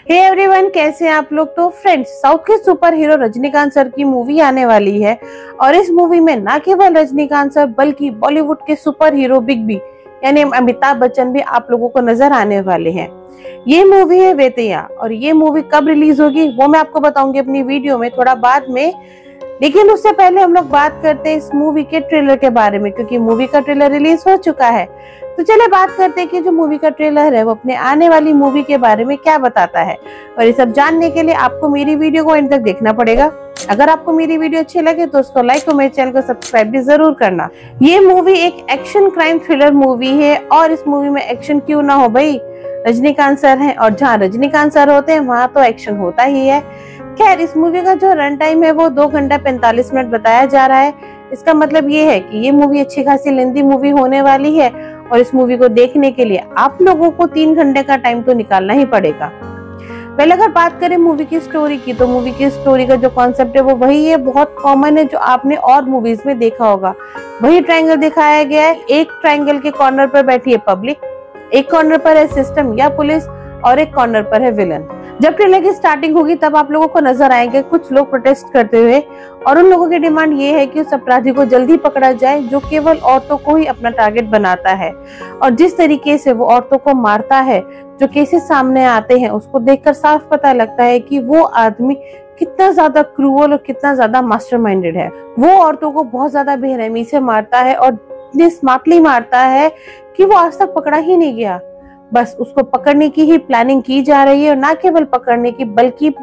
Hey everyone कैसे हैं आप लोग? तो फ्रेंड्स साउथ के सुपर हीरो रजनीकांत सर की मूवी आने वाली है। और इस मूवी में न केवल रजनीकांत सर बल्कि बॉलीवुड के सुपर हीरो बिग बी यानी अमिताभ बच्चन भी आप लोगों को नज़र आने वाले हैं। ये मूवी है वेतिया, और ये मूवी कब रिलीज़ होगी वो मैं आपको बताऊँगी अपनी वीडियो में थोड़ा बाद में। लेकिन उससे पहले हम लोग बात करते हैं इस मूवी के ट्रेलर के बारे में, क्योंकि मूवी का ट्रेलर रिलीज़ हो चुका है। तो चले बात करते हैं कि जो मूवी का ट्रेलर है, वो अपने आने वाली मूवी के बारे में क्या बताता है। और ये सब जानने के लिए आपको मेरी वीडियो को एंड तक देखना पड़ेगा। अगर आपको मेरी वीडियो अच्छी लगे तो उसको लाइक और मेरे चैनल को सब्सक्राइब भी ज़रूर करना। ये मूवी एक एक्शन क्राइम थ्रिलर मूवी है, और इस मूवी में एक्शन क्यों ना हो भाई? रजनीकांत सर हैं, और जहाँ रजनीकांत सर होते हैं, वहाँ तो एक्शन होता ही है। खैर, इस मूवी का जो रन टाइम है वो दो घंटा पैंतालीस मिनट बताया जा रहा है। इसका मतलब ये है कि ये मूवी अच्छी खासी लेंदी मूवी होने वाली है और इस मूवी को देखने के लिए आप लोगों को तीन घंटे का टाइम तो निकालना ही पड़ेगा। पहले अगर बात करें मूवी की स्टोरी की तो मूवी की स्टोरी का जो कॉन्सेप्ट है वो वही है, बहुत कॉमन है जो आपने और मूवीज़ में देखा होगा। वही ट्रायंगल दिखाया गया है, एक ट्रायंगल के कॉर्नर पर बैठी है पब्लिक एक कॉर्नर पर है सिस्टम या पुलिस और एक कॉर्नर पर है विलन जब ट्रेलर की स्टार्टिंग होगी, तब आप लोगों को नज़र आएँगे, कुछ लोग प्रोटेस्ट करते हुए, और उन लोगों की डिमांड ये है कि उस अपराधी को जल्दी पकड़ा जाए, जो केवल औरतों को ही अपना टारगेट बनाता है. और जिस तरीके से वो औरतों को मारता है, जो केसेस सामने आते हैं, उसको देखकर साफ़ पता लगता है कि वो आदमी कितना ज़्यादा क्रूअल और कितना ज़्यादा मास्टर है. वो औरतों को बहुत ज़्यादा बेरहमी से मारता है और इतनी स्मार्टली मारता है कि वो आज तक पकड़ा ही नहीं गया. बस उसको पकड़ने की ही प्लानिंग की जा रही है और ना केवल पकड़ने की, बल्कि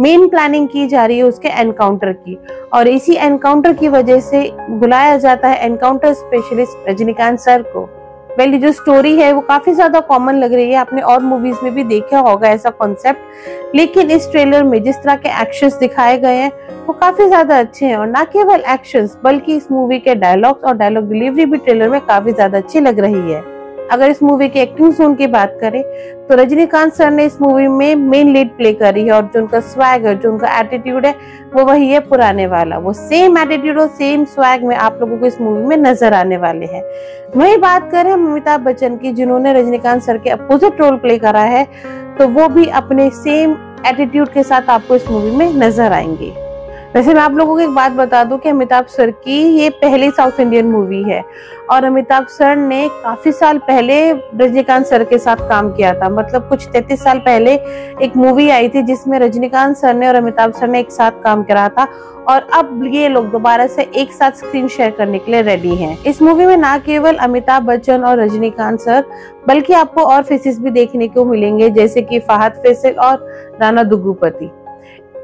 मेन प्लानिंग की जा रही है उसके एनकाउंटर की। और इसी एनकाउंटर की वजह से बुलाया जाता है एनकाउंटर स्पेशलिस्ट रजनीकांत सर को। पहली जो स्टोरी है, वो काफ़ी ज़्यादा कॉमन लग रही है। आपने और मूवीज़ में भी देखा होगा ऐसा कॉन्सेप्ट लेकिन इस ट्रेलर में जिस तरह के एक्शंस दिखाए गए हैं, वो काफ़ी ज़्यादा अच्छे हैं। और ना केवल एक्शंस बल्कि इस मूवी के डायलॉग्स और डायलॉग डिलीवरी भी ट्रेलर में काफ़ी ज़्यादा अच्छी लग रही है। अगर इस मूवी के एक्टिंग जोन की बात करें तो रजनीकांत सर ने इस मूवी में मेन लीड प्ले करी है और जो उनका स्वैग है जो उनका एटीट्यूड है, वो वही है पुराने वाला। वो सेम एटीट्यूड और सेम स्वैग में आप लोगों को इस मूवी में नज़र आने वाले हैं। वही बात करें हम अमिताभ बच्चन की, जिन्होंने रजनीकांत सर के अपोजिट रोल प्ले करा है तो वो भी अपने सेम एटीट्यूड के साथ आपको इस मूवी में नज़र आएँगे। वैसे मैं आप लोगों को एक बात बता दूँ कि अमिताभ सर की ये पहली साउथ इंडियन मूवी है। और अमिताभ सर ने काफ़ी साल पहले रजनीकांत सर के साथ काम किया था। मतलब कुछ तैतीस साल पहले एक मूवी आई थी जिसमें रजनीकांत सर ने और अमिताभ सर ने एक साथ काम करा था। और अब ये लोग दोबारा से एक साथ स्क्रीन शेयर करने के लिए रेडी हैं। इस मूवी में ना केवल अमिताभ बच्चन और रजनीकांत सर, बल्कि आपको और फेसेस भी देखने को मिलेंगे, जैसे कि फाहद फैसल और राना दुगुपति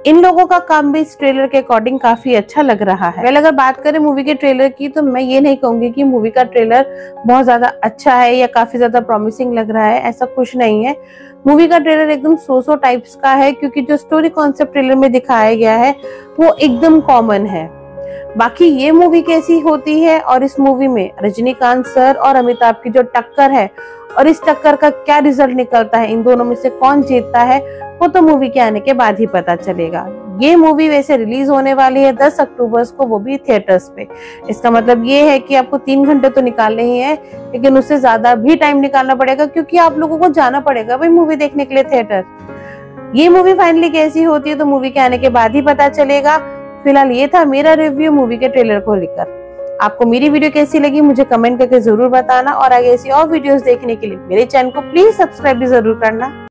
इन लोगों का काम भी इस ट्रेलर के अकॉर्डिंग काफ़ी अच्छा लग रहा है। पहले अगर बात करें मूवी के ट्रेलर की तो मैं ये नहीं कहूँगी कि मूवी का ट्रेलर बहुत ज़्यादा अच्छा है या काफ़ी ज़्यादा प्रॉमिसिंग लग रहा है, ऐसा कुछ नहीं है। मूवी का ट्रेलर एकदम सो सो टाइप्स का है, क्योंकि जो स्टोरी कॉन्सेप्ट ट्रेलर में दिखाया गया है, वो एकदम कॉमन है। बाकी ये मूवी कैसी होती है और इस मूवी में, रजनीकांत सर और अमिताभ की जो टक्कर है और इस टक्कर का क्या रिज़ल्ट निकलता है? इन दोनों में से कौन जीतता है? वो तो मूवी के आने के बाद ही पता चलेगा। ये मूवी वैसे रिलीज़ होने वाली है 10 अक्टूबर को, वो भी थिएटर्स पे। इसका मतलब ये है कि आपको तीन घंटे तो निकालने ही है, लेकिन उससे ज़्यादा भी टाइम निकालना पड़ेगा क्योंकि आप लोगों को जाना पड़ेगा भाई मूवी देखने के लिए थिएटर ये मूवी फाइनली कैसी होती है तो मूवी के आने के बाद ही पता चलेगा। फ़िलहाल ये था मेरा रिव्यू मूवी के ट्रेलर को लेकर। आपको मेरी वीडियो कैसी लगी मुझे कमेंट करके ज़रूर बताना और आगे ऐसी और वीडियोस देखने के लिए मेरे चैनल को प्लीज़ सब्सक्राइब भी ज़रूर करना।